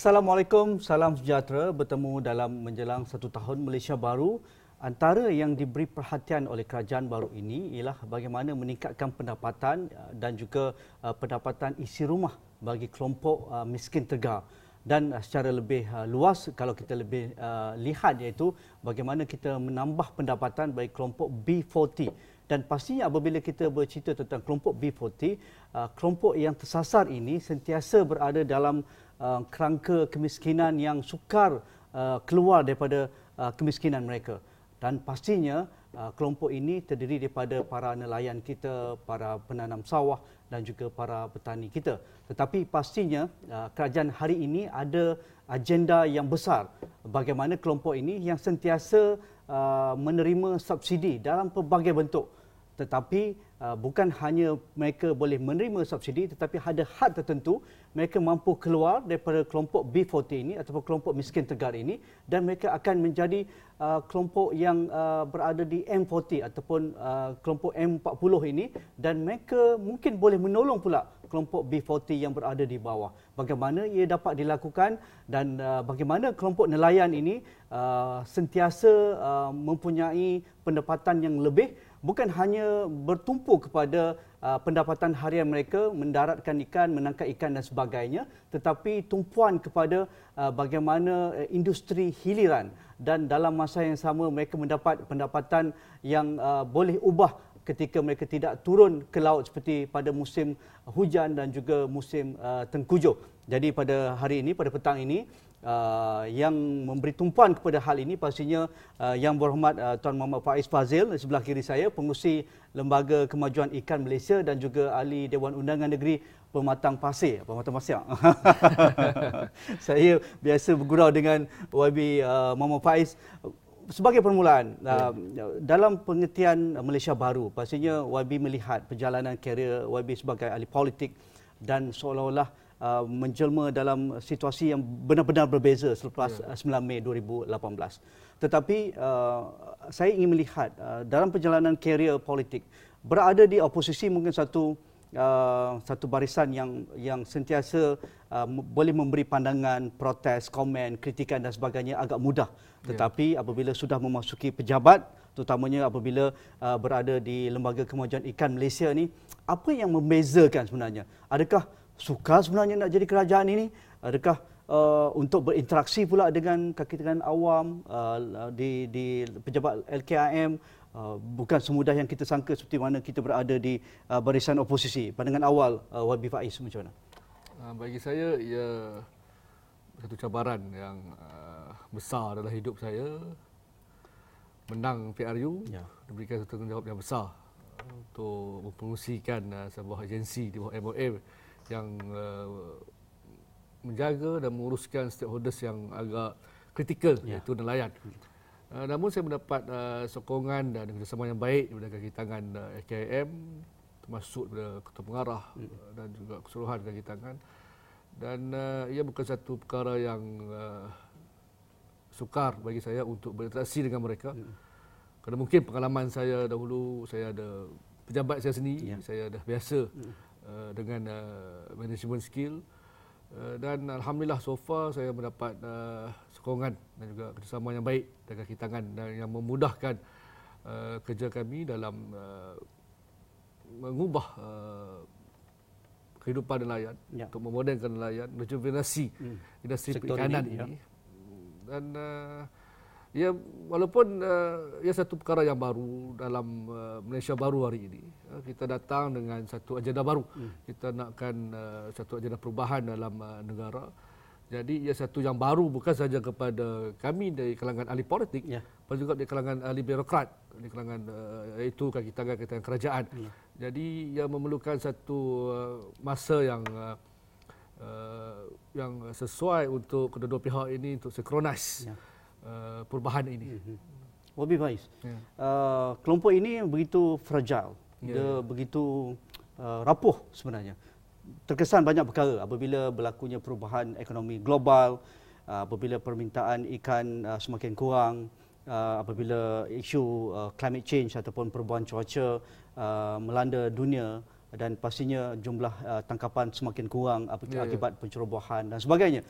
Assalamualaikum, salam sejahtera. Bertemu dalam menjelang satu tahun Malaysia baru. Antara yang diberi perhatian oleh kerajaan baru ini ialah bagaimana meningkatkan pendapatan uh, dan juga uh, pendapatan isi rumah bagi kelompok uh, miskin tegar. Dan secara lebih luas kalau kita lebih lihat iaitu bagaimana kita menambah pendapatan bagi kelompok B40 dan pastinya apabila kita bercerita tentang kelompok B40 kelompok yang tersasar ini sentiasa berada dalam uh, kerangka kemiskinan yang sukar uh, keluar daripada uh, kemiskinan mereka. Dan pastinya kelompok ini terdiri daripada para nelayan kita, para penanam sawah dan juga para petani kita. Tetapi pastinya kerajaan hari ini ada agenda yang besar. Bagaimana kelompok ini yang sentiasa menerima subsidi dalam pelbagai bentuk tetapi uh, bukan hanya mereka boleh menerima subsidi tetapi ada had tertentu mereka mampu keluar daripada kelompok B40 ini ataupun kelompok miskin tegar ini dan mereka akan menjadi uh, kelompok yang uh, berada di M40 ataupun uh, kelompok M40 ini dan mereka mungkin boleh menolong pula kelompok B40 yang berada di bawah. Bagaimana ia dapat dilakukan dan uh, bagaimana kelompok nelayan ini uh, sentiasa uh, mempunyai pendapatan yang lebih bukan hanya bertumpu kepada uh, pendapatan harian mereka mendaratkan ikan, menangkap ikan dan sebagainya tetapi tumpuan kepada uh, bagaimana uh, industri hiliran dan dalam masa yang sama mereka mendapat pendapatan yang uh, boleh ubah ketika mereka tidak turun ke laut seperti pada musim hujan dan juga musim uh, tengkujuh. Jadi pada hari ini pada petang ini uh, yang memberi tumpuan kepada hal ini pastinya uh, yang berhormat uh, Tuan Muhammad Faiz Fazil sebelah kiri saya pengurusi Lembaga Kemajuan Ikan Malaysia dan juga ahli Dewan Undangan Negeri Pematang Pasir. Pematang Pasir. saya biasa bergurau dengan YB uh, Muhammad Faiz sebagai permulaan uh, dalam pengertian Malaysia baru pastinya YB melihat perjalanan karier YB sebagai ahli politik dan seolah-olah Uh, menjelma dalam situasi yang benar-benar berbeza selepas ya. 9 uh, Mei 2018. Tetapi uh, saya ingin melihat uh, dalam perjalanan karier politik berada di oposisi mungkin satu uh, satu barisan yang yang sentiasa uh, boleh memberi pandangan, protes, komen, kritikan dan sebagainya agak mudah. Ya. Tetapi ya. apabila sudah memasuki pejabat terutamanya apabila uh, berada di Lembaga Kemajuan Ikan Malaysia ni apa yang membezakan sebenarnya? Adakah suka sebenarnya nak jadi kerajaan ini? Adakah uh, untuk berinteraksi pula dengan kaki tangan awam uh, di di pejabat LKIM uh, bukan semudah yang kita sangka seperti mana kita berada di uh, barisan oposisi. Pandangan awal uh, Wabi Faiz macam mana? Uh, bagi saya ia satu cabaran yang uh, besar dalam hidup saya menang PRU ya. diberikan satu tanggungjawab yang besar untuk mempromosikan uh, sebuah agensi di bawah MOM yang uh, menjaga dan menguruskan stakeholders yang agak kritikal ya. iaitu nelayan. Uh, namun saya mendapat uh, sokongan dan kerjasama yang baik daripada kaki tangan uh, KIM termasuk daripada ketua pengarah hmm. uh, dan juga keseluruhan kaki tangan dan uh, ia bukan satu perkara yang uh, sukar bagi saya untuk berinteraksi dengan mereka. Hmm. Kerana mungkin pengalaman saya dahulu saya ada pejabat saya sendiri, ya. saya dah biasa hmm. Uh, dengan uh, management skill uh, dan alhamdulillah so far saya mendapat uh, sokongan dan juga kerjasama yang baik dan kaki tangan dan yang memudahkan uh, kerja kami dalam uh, mengubah uh, kehidupan nelayan ya. untuk memodenkan nelayan rejuvenasi hmm. industri perikanan ini, ini. Ya. dan uh, Ya walaupun uh, ia satu perkara yang baru dalam uh, Malaysia baru hari ini. Kita datang dengan satu agenda baru. Hmm. Kita nakkan uh, satu agenda perubahan dalam uh, negara. Jadi ia satu yang baru bukan saja kepada kami dari kalangan ahli politik, ya. tapi juga dari kalangan ahli birokrat, dari kalangan uh, itu kaki tangan kita kerajaan. Ya. Jadi ia memerlukan satu uh, masa yang uh, uh, yang sesuai untuk kedua-dua pihak ini untuk sinkronis. Ya. Uh, perubahan ini. Mm-hmm. Wabi Faiz, yeah. uh, kelompok ini begitu fragile, yeah. dia begitu uh, rapuh sebenarnya. Terkesan banyak perkara apabila berlakunya perubahan ekonomi global, uh, apabila permintaan ikan uh, semakin kurang, uh, apabila isu uh, climate change ataupun perubahan cuaca uh, melanda dunia dan pastinya jumlah uh, tangkapan semakin kurang akibat yeah, yeah. pencerobohan dan sebagainya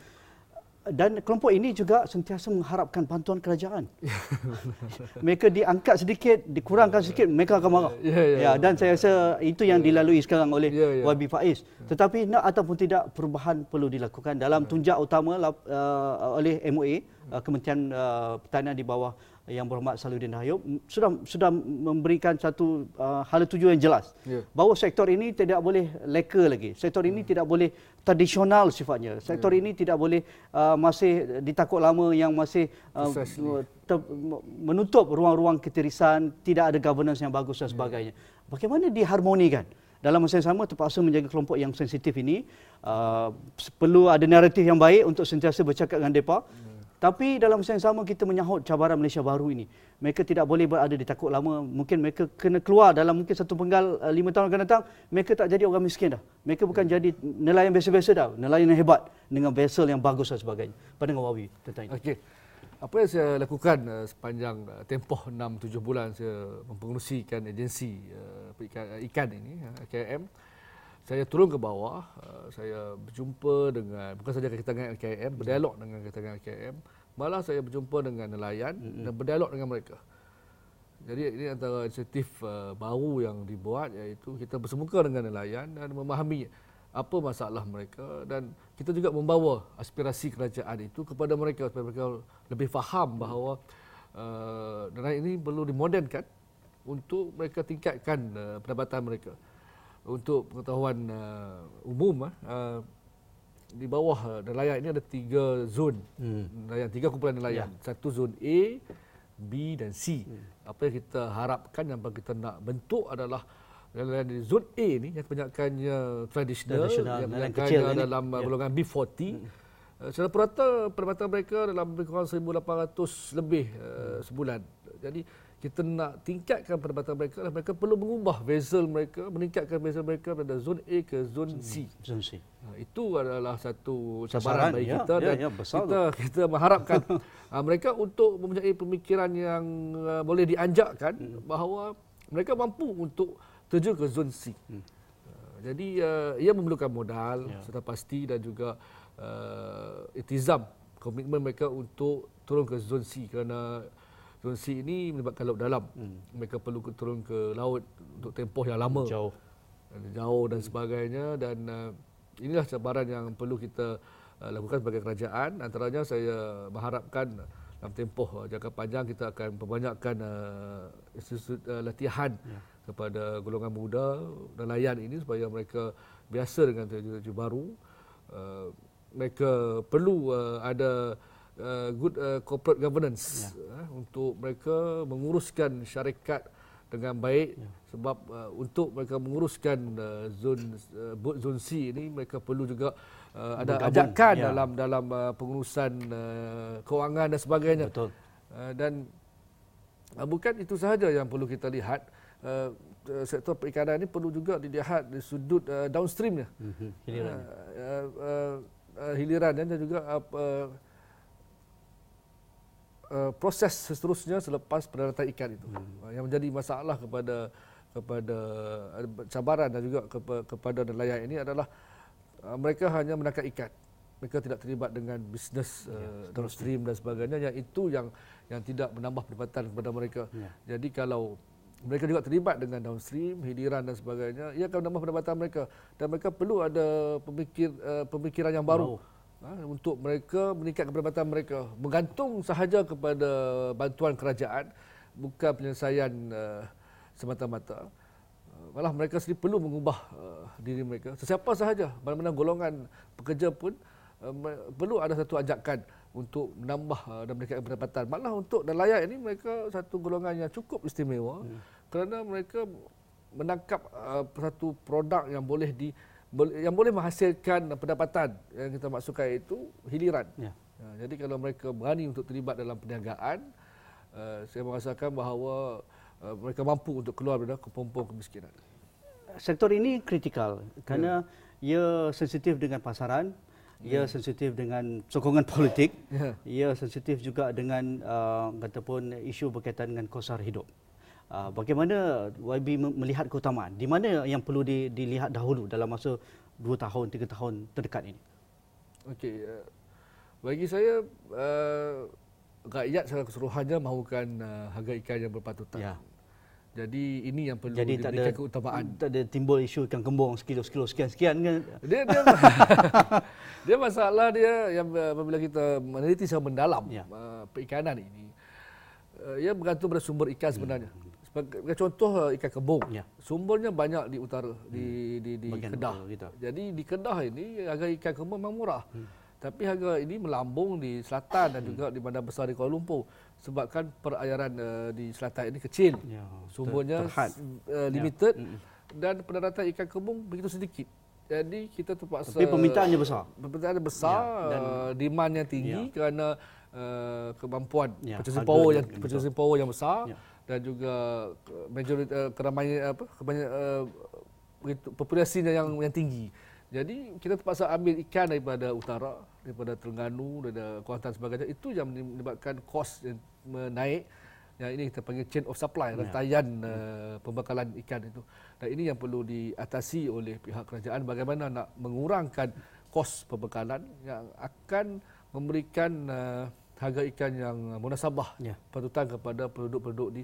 dan kelompok ini juga sentiasa mengharapkan bantuan kerajaan. mereka diangkat sedikit, dikurangkan sedikit, mereka akan marah. Ya, ya, ya, dan saya rasa itu yang dilalui sekarang oleh ya, ya. YB Faiz. Tetapi nak ataupun tidak, perubahan perlu dilakukan dalam tunjak utama uh, oleh MOA, uh, Kementerian uh, Pertanian di bawah yang berhormat Saluddin Hayub sudah sudah memberikan satu uh, hala tuju yang jelas yeah. bahawa sektor ini tidak boleh leka lagi. Sektor ini hmm. tidak boleh tradisional sifatnya. Sektor yeah. ini tidak boleh uh, masih ditakut lama yang masih uh, ter, menutup ruang-ruang ketirisan, tidak ada governance yang bagus dan ya. sebagainya. Yeah. Bagaimana diharmonikan? Dalam masa yang sama terpaksa menjaga kelompok yang sensitif ini uh, perlu ada naratif yang baik untuk sentiasa bercakap dengan depa. Tapi dalam masa yang sama kita menyahut cabaran Malaysia baru ini. Mereka tidak boleh berada di takut lama. Mungkin mereka kena keluar dalam mungkin satu penggal uh, lima tahun akan datang. Mereka tak jadi orang miskin dah. Mereka bukan jadi nelayan biasa-biasa dah. Nelayan yang hebat dengan vessel yang bagus dan sebagainya. Pandangan Wawi tentang ini. Okey. Apa yang saya lakukan uh, sepanjang uh, tempoh 6-7 bulan saya mempengerusikan agensi uh, ikan, ikan ini, uh, KM saya turun ke bawah, uh, saya berjumpa dengan bukan saja kalangan LKM, berdialog dengan kalangan LKM, malah saya berjumpa dengan nelayan mm-hmm. dan berdialog dengan mereka. Jadi ini antara inisiatif uh, baru yang dibuat iaitu kita bersemuka dengan nelayan dan memahami apa masalah mereka dan kita juga membawa aspirasi kerajaan itu kepada mereka supaya mereka lebih faham bahawa uh, nelayan ini perlu dimodernkan untuk mereka tingkatkan uh, pendapatan mereka untuk pengetahuan uh, umum uh, di bawah uh, nelayan ini ada tiga zon hmm. nelayan tiga kumpulan nelayan ya. satu zon A B dan C hmm. apa yang kita harapkan yang kita nak bentuk adalah nelayan di zon A ni yang kebanyakannya tradisional, yang kebanyakannya dalam uh, ya. golongan B40 hmm. Uh, secara purata pendapatan mereka dalam lebih kurang 1800 lebih uh, sebulan jadi kita nak tingkatkan pendapatan mereka dan mereka perlu mengubah vessel mereka meningkatkan vessel mereka dari zon A ke zon C. Zon C. Ha, itu adalah satu cabaran bagi ya, kita ya, dan ya, kita kita mengharapkan ha, mereka untuk mempunyai pemikiran yang uh, boleh dianjakkan hmm. bahawa mereka mampu untuk terjun ke zon C. Hmm. Uh, jadi uh, ia memerlukan modal ya. sudah pasti dan juga uh, itizam komitmen mereka untuk turun ke zon C kerana Zon C ini melibatkan laut dalam. Hmm. Mereka perlu turun ke laut untuk tempoh yang lama. Jauh. Jauh dan sebagainya dan uh, inilah cabaran yang perlu kita uh, lakukan sebagai kerajaan. Antaranya saya mengharapkan dalam tempoh uh, jangka panjang kita akan perbanyakkan uh, institut uh, latihan ya. kepada golongan muda dan layan ini supaya mereka biasa dengan teknologi baru. Uh, mereka perlu uh, ada uh, good uh, corporate governance yeah. uh, untuk mereka menguruskan syarikat dengan baik yeah. sebab uh, untuk mereka menguruskan uh, zon uh, zon C ini mereka perlu juga uh, ada Bergabung. ajakan yeah. dalam dalam uh, pengurusan uh, kewangan dan sebagainya betul uh, dan uh, bukan itu sahaja yang perlu kita lihat uh, sektor perikanan ini perlu juga dilihat di sudut uh, downstreamnya mm-hmm. hiliran uh, uh, uh, hiliran dan juga uh, uh, proses seterusnya selepas pendaratan ikan itu. Hmm. yang menjadi masalah kepada kepada cabaran dan juga kepada nelayan ini adalah uh, mereka hanya menangkap ikan. Mereka tidak terlibat dengan bisnes uh, downstream dan sebagainya. Yang itu yang yang tidak menambah pendapatan kepada mereka. Ya. jadi kalau mereka juga terlibat dengan downstream, hiliran dan sebagainya, ia akan menambah pendapatan mereka. Dan mereka perlu ada pemikir, uh, pemikiran yang baru. Oh ha, untuk mereka meningkatkan pendapatan mereka. Bergantung sahaja kepada bantuan kerajaan bukan penyelesaian uh, semata-mata. Uh, malah mereka sendiri perlu mengubah uh, diri mereka. Sesiapa sahaja mana-mana golongan pekerja pun uh, perlu ada satu ajakan untuk menambah uh, dan meningkatkan pendapatan malah untuk nelayan ini mereka satu golongan yang cukup istimewa hmm. kerana mereka menangkap uh, satu produk yang boleh di yang boleh menghasilkan pendapatan yang kita maksudkan itu hiliran. Ya. Ya, jadi kalau mereka berani untuk terlibat dalam perniagaan, uh, saya merasakan bahawa uh, mereka mampu untuk keluar dari kepompong kemiskinan. Sektor ini kritikal kerana ya. ia sensitif dengan pasaran. Ia sensitif dengan sokongan politik, ya. ia sensitif juga dengan uh, kataupun isu berkaitan dengan kos hidup. Ah, bagaimana YB melihat keutamaan? Di mana yang perlu dilihat dahulu dalam masa 2 tahun, 3 tahun terdekat ini? Okey. Uh, Bagi saya uh, rakyat secara keseluruhannya mahukan uh, harga ikan yang berpatutan. Ya. Jadi ini yang perlu Jadi diberikan tak ada, keutamaan. Tak ada timbul isu ikan kembung sekilo sekilo sekian sekian kan. Dia dia dia masalah dia yang uh, apabila kita meneliti secara mendalam ya. uh, perikanan ini uh, ia bergantung pada sumber ikan sebenarnya. Hmm. Sebagai contoh uh, ikan kembung. Ya. Sumbernya banyak di utara hmm. di di di Kedah. Gitu. Jadi di Kedah ini harga ikan kembung memang murah. Hmm. Tapi harga ini melambung di selatan dan juga di bandar besar di Kuala Lumpur sebabkan perairan uh, di selatan ini kecil. Ya, Sumbernya uh, limited ya. dan pendaratan ikan kembung begitu sedikit. Jadi kita terpaksa Tapi permintaannya besar. Permintaannya besar, ya, dan uh, demandnya tinggi ya. kerana uh, kemampuan ya, purchasing power yang purchasing power yang besar ya. dan juga majoriti uh, keramaian apa kebanyakan uh, populasinya yang yang tinggi. Jadi kita terpaksa ambil ikan daripada utara, daripada Terengganu, daripada Kuantan sebagainya. Itu yang menyebabkan kos yang menaik. Yang ini kita panggil chain of supply, ya. rantaian uh, pembekalan ikan itu. Dan ini yang perlu diatasi oleh pihak kerajaan bagaimana nak mengurangkan kos pembekalan yang akan memberikan uh, harga ikan yang munasabah ya. patutan kepada penduduk-penduduk di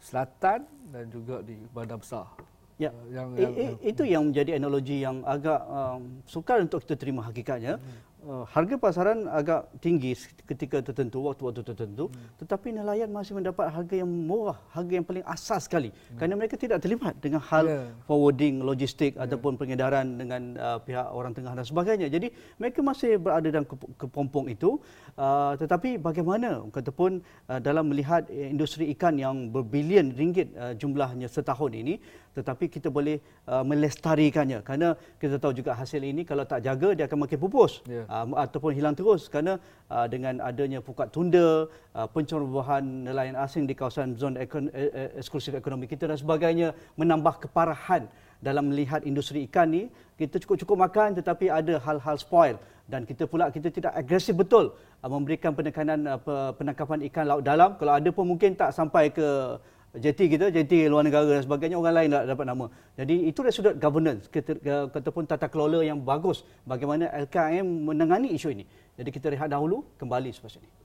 selatan dan juga di bandar besar. Ya, yang, yang, yang, itu yang menjadi analogi yang agak um, sukar untuk kita terima hakikatnya. Hmm. Uh, harga pasaran agak tinggi ketika tertentu waktu-waktu tertentu hmm. tetapi nelayan masih mendapat harga yang murah harga yang paling asas sekali hmm. kerana mereka tidak terlibat dengan hal yeah. forwarding logistik yeah. ataupun pengedaran dengan uh, pihak orang tengah dan sebagainya jadi mereka masih berada dalam kepompong itu uh, tetapi bagaimana katapun uh, dalam melihat industri ikan yang berbilion ringgit uh, jumlahnya setahun ini tetapi kita boleh uh, melestarikannya kerana kita tahu juga hasil ini kalau tak jaga dia akan makin pupus yeah uh, ataupun hilang terus kerana uh, dengan adanya pukat tunda, uh, pencerobohan nelayan asing di kawasan zon ekon, eh, eksklusif ekonomi kita dan sebagainya menambah keparahan dalam melihat industri ikan ni kita cukup-cukup makan tetapi ada hal-hal spoil. Dan kita pula kita tidak agresif betul uh, memberikan penekanan uh, penangkapan ikan laut dalam. Kalau ada pun mungkin tak sampai ke JT kita, JT luar negara dan sebagainya, orang lain tak dapat nama. Jadi itu dari sudut governance, ataupun tata kelola yang bagus bagaimana LKM menangani isu ini. Jadi kita rehat dahulu, kembali selepas ini.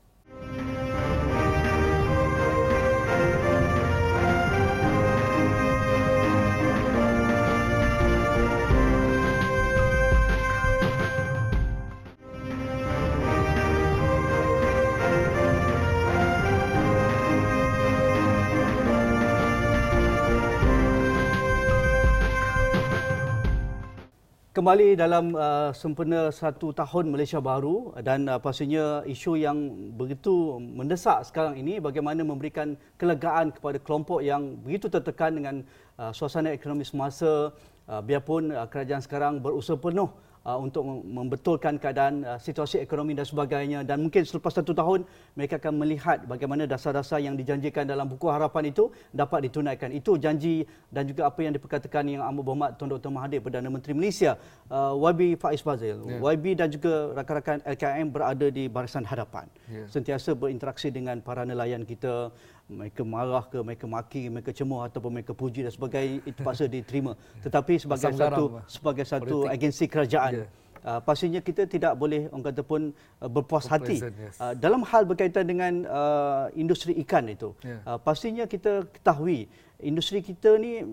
Kembali dalam uh, sempena satu tahun Malaysia baru dan uh, pastinya isu yang begitu mendesak sekarang ini bagaimana memberikan kelegaan kepada kelompok yang begitu tertekan dengan uh, suasana ekonomi semasa uh, biarpun uh, kerajaan sekarang berusaha penuh uh, untuk membetulkan keadaan uh, situasi ekonomi dan sebagainya. Dan mungkin selepas satu tahun mereka akan melihat bagaimana dasar-dasar yang dijanjikan dalam buku harapan itu dapat ditunaikan. Itu janji dan juga apa yang diperkatakan yang amat berhormat Tuan Dr Mahathir Perdana Menteri Malaysia uh, YB Faiz Fazil yeah. YB dan juga rakan-rakan LKM berada di barisan hadapan. Yeah. sentiasa berinteraksi dengan para nelayan kita. Mereka marah ke mereka maki mereka cemuh ataupun mereka puji dan sebagainya itu paksa diterima. Tetapi sebagai Asam satu sebagai satu politik. agensi kerajaan yeah. uh, pastinya kita tidak boleh orang kata pun uh, berpuas hati yes. uh, dalam hal berkaitan dengan uh, industri ikan itu yeah. uh, pastinya kita ketahui industri kita ni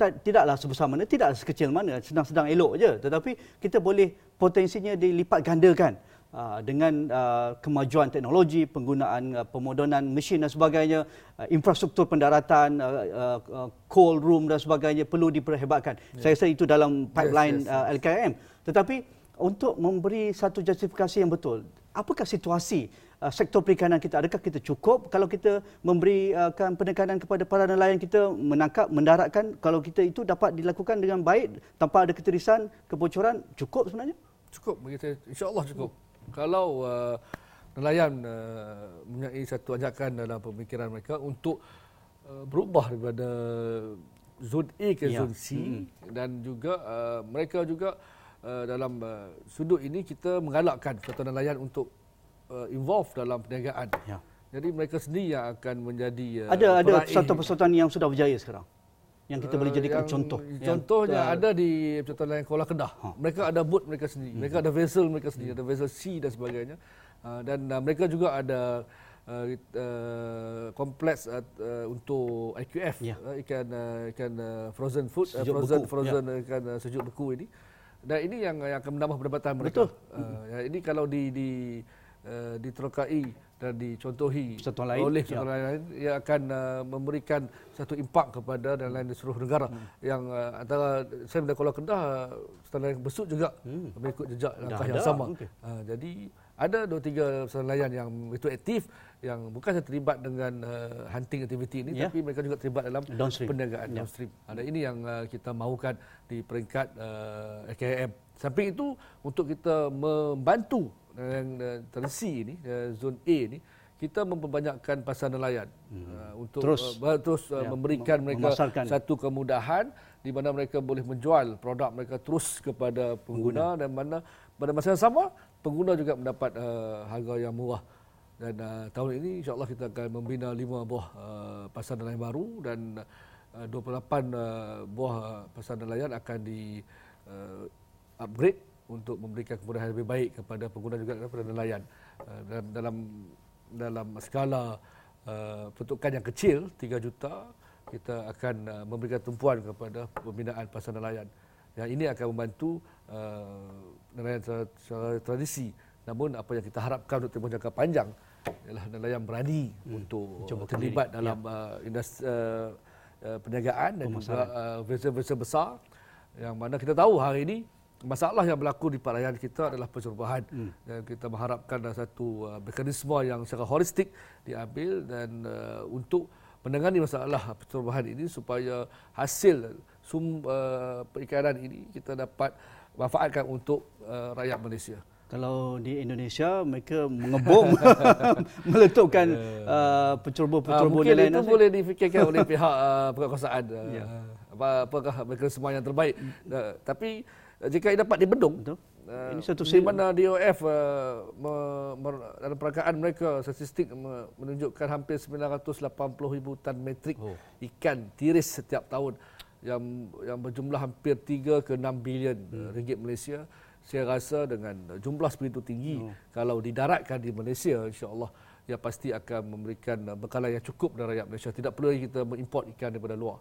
tak, tidaklah sebesar mana tidaklah sekecil mana sedang-sedang elok je tetapi kita boleh potensinya dilipat gandakan Ah, dengan uh, kemajuan teknologi, penggunaan uh, pemodenan mesin dan sebagainya, uh, infrastruktur pendaratan, uh, uh, cold room dan sebagainya perlu diperhebatkan. Yeah. Saya rasa itu dalam pipeline yes, yes, yes. Uh, LKM. Tetapi untuk memberi satu justifikasi yang betul, apakah situasi uh, sektor perikanan kita? Adakah kita cukup kalau kita memberikan penekanan kepada para nelayan kita menangkap, mendaratkan kalau kita itu dapat dilakukan dengan baik tanpa ada ketirisan, kebocoran, cukup sebenarnya? Cukup. InsyaAllah cukup. Hmm kalau uh, nelayan uh, mempunyai satu ajakan dalam pemikiran mereka untuk uh, berubah daripada zon A ke ya. zon C hmm. dan juga uh, mereka juga uh, dalam uh, sudut ini kita menggalakkan satu nelayan untuk uh, involve dalam perniagaan. Ya. Jadi mereka sendiri yang akan menjadi uh, ada ada satu persatuan yang sudah berjaya sekarang yang kita boleh jadikan yang contoh. Contohnya yang, ada di Persatuan Nelayan Kuala Kedah. Ha. Mereka ada boat mereka sendiri. Hmm. Mereka ada vessel mereka sendiri, hmm. ada vessel C dan sebagainya. Uh, dan uh, mereka juga ada uh, uh, kompleks uh, uh, untuk IQF yeah. uh, ikan uh, ikan uh, frozen food uh, frozen beku. frozen yeah. ikan uh, sejuk beku ini dan ini yang yang akan menambah pendapatan mereka. Betul. Uh, ya, ini kalau di di uh, diterokai dan dicontohi lain, oleh satu ya. lain ia akan uh, memberikan satu impak kepada dan lain di seluruh negara hmm. yang uh, antara saya mendengar kalau Kedah setelah besut juga hmm. mengikut jejak langkah yang sama. Okay. Uh, jadi ada dua tiga nelayan yang begitu aktif yang bukan saja terlibat dengan uh, hunting aktiviti ini yeah. tapi mereka juga terlibat dalam downstream. perniagaan yeah. downstream. Ada ini yang uh, kita mahukan di peringkat uh, AKM. Samping itu untuk kita membantu dengan uh, tersi ini uh, zon A ini kita memperbanyakkan pasar nelayan hmm. uh, untuk terus, uh, terus uh, ya, memberikan mereka memasarkan. satu kemudahan di mana mereka boleh menjual produk mereka terus kepada pengguna, pengguna. dan mana pada masa yang sama pengguna juga mendapat uh, harga yang murah. Dan uh, tahun ini insyaallah kita akan membina lima buah uh, pasar nelayan baru dan uh, 28 uh, buah pasar nelayan akan di uh, upgrade untuk memberikan kemudahan lebih baik kepada pengguna juga kepada nelayan. Uh, dalam dalam dalam skala uh, peruntukan yang kecil 3 juta kita akan uh, memberikan tumpuan kepada pembinaan pasar nelayan. Yang ini akan membantu uh, secara tradisi. Namun apa yang kita harapkan untuk tempoh jangka panjang ialah nelayan berani hmm. untuk Cuba terlibat dalam ya. uh, industri uh, uh, perniagaan dan juga uh, vessel-vessel besar yang mana kita tahu hari ini masalah yang berlaku di perayaan kita adalah pencerobohan hmm. dan kita mengharapkan ada satu uh, mekanisme yang secara holistik diambil dan uh, untuk menangani masalah pencerobohan ini supaya hasil sum uh, perikanan ini kita dapat manfaatkan untuk uh, rakyat Malaysia. Kalau di Indonesia mereka mengebom meletupkan uh, penceroboh-penceroboh uh, mungkin itu boleh difikirkan oleh pihak uh, perkuasaan uh, ya. apa apakah mereka semua yang terbaik uh, tapi uh, jika ia dapat dibendung Betul. Uh, ini satu di mana DOF uh, me, me, dalam perakaan mereka statistik me, menunjukkan hampir 980 ribu tan metrik oh. ikan tiris setiap tahun yang yang berjumlah hampir 3 ke 6 bilion hmm. Uh, ringgit Malaysia. Saya rasa dengan jumlah sebegitu tinggi. Hmm. kalau didaratkan di Malaysia insya-Allah ia pasti akan memberikan uh, bekalan yang cukup kepada rakyat Malaysia. Tidak perlu kita mengimport ikan daripada luar.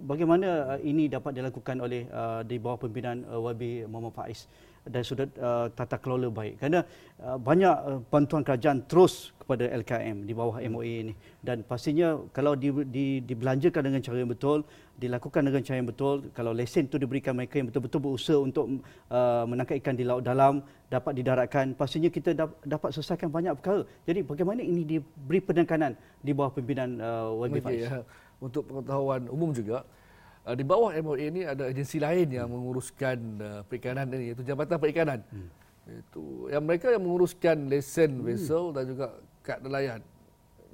Bagaimana ini dapat dilakukan oleh uh, di bawah pimpinan uh, YB Muhammad Faiz dan sudut uh, tata kelola baik. Kerana uh, banyak uh, bantuan kerajaan terus kepada LKM di bawah MOA ini. Dan pastinya kalau di, di, dibelanjakan dengan cara yang betul dilakukan dengan cara yang betul kalau lesen itu diberikan mereka yang betul-betul berusaha untuk uh, menangkap ikan di laut dalam dapat didaratkan pastinya kita dapat selesaikan banyak perkara. Jadi bagaimana ini diberi penekanan di bawah pimpinan uh, YB Faiz? Ya. Untuk pengetahuan umum juga uh, di bawah MOA ini ada agensi lain yang menguruskan uh, perikanan ini iaitu Jabatan Perikanan. Hmm. Itu yang mereka yang menguruskan lesen hmm. vessel dan juga kad nelayan.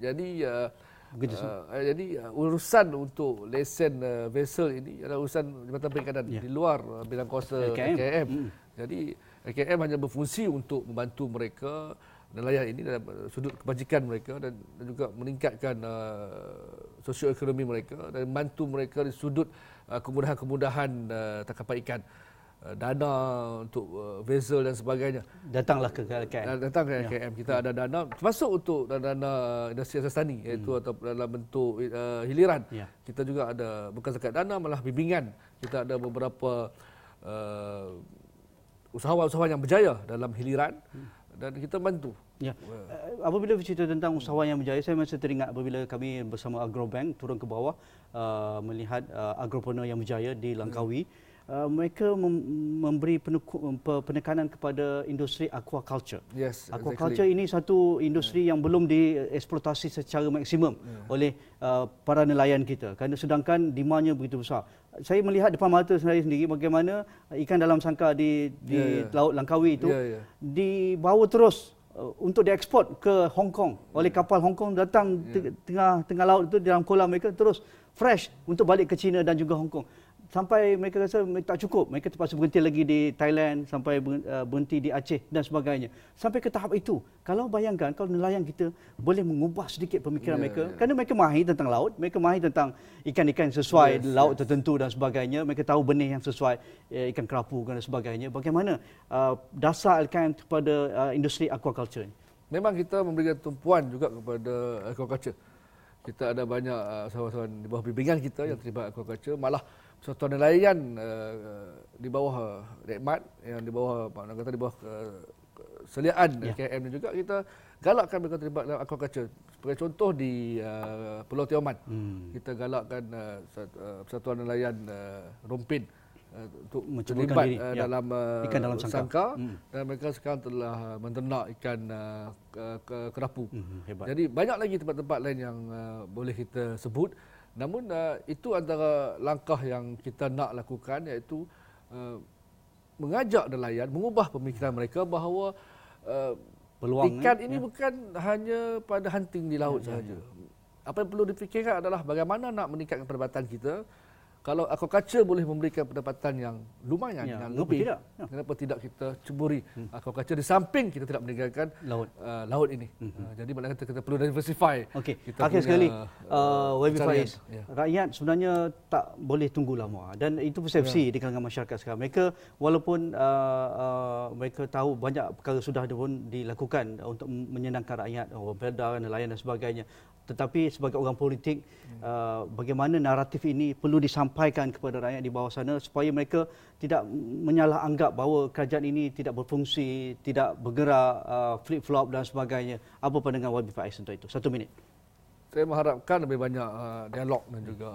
Jadi uh, uh, jadi uh, urusan untuk lesen uh, vessel ini adalah urusan Jabatan Perikanan yeah. di luar uh, bidang kuasa LKM. LKM. Hmm. Jadi LKM hanya berfungsi untuk membantu mereka nelayan ini dalam sudut kebajikan mereka dan, dan juga meningkatkan uh, sosioekonomi mereka dan membantu mereka di sudut uh, kemudahan-kemudahan uh, tangkapan ikan uh, dana untuk uh, vessel dan sebagainya. Datanglah ke KM datang ke ya. kita ada dana termasuk untuk dana industri asas tani hmm. iaitu atau dalam bentuk uh, hiliran. Ya. kita juga ada bukan sekat dana malah bimbingan. Kita ada beberapa uh, usahawan-usahawan yang berjaya dalam hiliran. Hmm dan kita bantu. Ya. Uh, apabila bercerita tentang usahawan yang berjaya, saya masih teringat apabila kami bersama Agrobank turun ke bawah uh, melihat uh, agropreneur yang berjaya di Langkawi. Hmm. Uh, mereka mem- memberi penekanan kepada industri aquaculture. Yes, aquaculture exactly. ini satu industri yeah. yang belum dieksploitasi secara maksimum yeah. oleh uh, para nelayan kita. Kerana sedangkan demandnya begitu besar saya melihat depan mata saya sendiri bagaimana ikan dalam sangkar di di yeah, yeah. laut Langkawi itu yeah, yeah. dibawa terus uh, untuk dieksport ke Hong Kong oleh kapal Hong Kong datang yeah. tengah tengah laut itu dalam kolam mereka terus fresh untuk balik ke China dan juga Hong Kong sampai mereka rasa tak cukup mereka terpaksa berhenti lagi di Thailand sampai uh, berhenti di Aceh dan sebagainya sampai ke tahap itu kalau bayangkan kalau nelayan kita boleh mengubah sedikit pemikiran yeah, mereka yeah. kerana mereka mahir tentang laut mereka mahir tentang ikan-ikan sesuai yes, laut yes. tertentu dan sebagainya mereka tahu benih yang sesuai eh, ikan kerapu dan sebagainya bagaimana uh, dasar LKM kepada uh, industri aquaculture ini memang kita memberikan tumpuan juga kepada aquaculture. Kita ada banyak uh, sahabat-sahabat di bawah bimbingan kita yang terlibat aquaculture. Malah persatuan nelayan uh, di bawah Rekmat, yang di bawah, mana kata di bawah uh, seliaan ya. KM ni juga kita galakkan mereka terlibat dalam aquaculture. Sebagai contoh di uh, Pulau Tioman, hmm. kita galakkan uh, persatuan nelayan uh, Rompin uh, untuk terlibat diri, uh, ya. dalam uh, ikan dalam sangka, sangka hmm. dan mereka sekarang telah menternak ikan uh, ke, kerapu. Hmm, hebat. Jadi banyak lagi tempat-tempat lain yang uh, boleh kita sebut. Namun uh, itu antara langkah yang kita nak lakukan iaitu uh, mengajak nelayan mengubah pemikiran mereka bahawa uh, peluang ikan ini ya. bukan hanya pada hunting di laut ya, sahaja. Ya, ya. Apa yang perlu difikirkan adalah bagaimana nak meningkatkan pendapatan kita kalau aquaculture boleh memberikan pendapatan yang lumayan ya, yang lebih tidak? Ya. kenapa tidak kita ceburi hmm. aquaculture di samping kita tidak meninggalkan laut uh, laut ini hmm. uh, jadi maknanya kita, kita perlu diversify okey akhir sekali uh, uh, Faiz ya. rakyat sebenarnya tak boleh tunggu lama dan itu persepsi ya. di kalangan masyarakat sekarang mereka walaupun uh, uh, mereka tahu banyak perkara sudah pun dilakukan untuk menyenangkan rakyat orang pedagang nelayan dan sebagainya tetapi sebagai orang politik hmm. uh, bagaimana naratif ini perlu disampaikan kepada rakyat di bawah sana supaya mereka tidak menyalah anggap bahawa kerajaan ini tidak berfungsi tidak bergerak uh, flip flop dan sebagainya. Apa pandangan YB Faiz untuk itu? Satu minit. Saya mengharapkan lebih banyak uh, dialog dan juga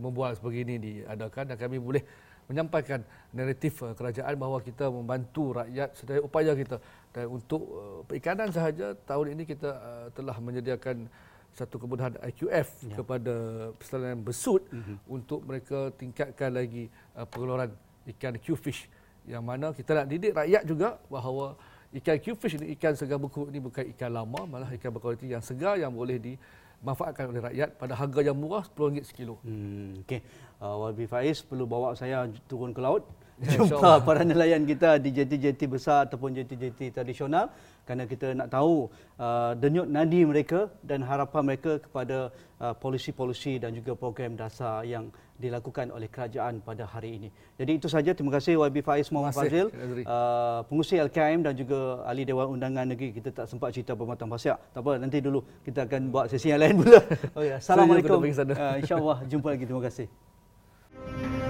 membual sebegini diadakan dan kami boleh menyampaikan naratif uh, kerajaan bahawa kita membantu rakyat sedaya upaya kita. Dan untuk uh, perikanan sahaja tahun ini kita uh, telah menyediakan satu kemudahan IQF ya. kepada persalinan besut mm-hmm. untuk mereka tingkatkan lagi uh, pengeluaran ikan Q-fish yang mana kita nak didik rakyat juga bahawa ikan Q-fish ini ikan segar beku ini bukan ikan lama malah ikan berkualiti yang segar yang boleh dimanfaatkan oleh rakyat pada harga yang murah RM10 sekilo. Hmm, Okey. Uh, Wabi Faiz perlu bawa saya turun ke laut jumpa para nelayan kita di jeti-jeti besar ataupun jeti-jeti tradisional kerana kita nak tahu uh, denyut nadi mereka dan harapan mereka kepada uh, polisi-polisi dan juga program dasar yang dilakukan oleh kerajaan pada hari ini. Jadi itu saja. Terima kasih YB Faiz Muhammad Fazil, uh, pengurusi LKM dan juga ahli Dewan Undangan Negeri. Kita tak sempat cerita bermatang pasiak. Tak apa, nanti dulu kita akan buat sesi yang lain pula. Oh ya. Assalamualaikum. Uh, InsyaAllah jumpa lagi. Terima kasih.